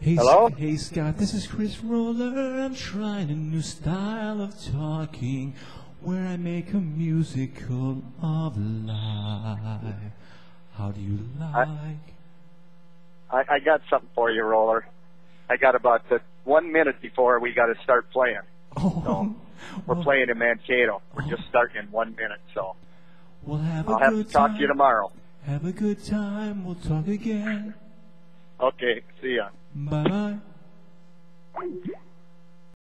Hey, Hello? Hey Scott, this is Chris Roller. I'm trying a new style of talking where I make a musical of life. How do you like? I, I got something for you, Roller. I got about the one minute before we got to start playing. oh, We're well, playing in Mankato. We're just oh. starting in one minute, so We'll have a I'll have to talk time. to you tomorrow. Have a good time. We'll talk again. Okay, see ya. Bye.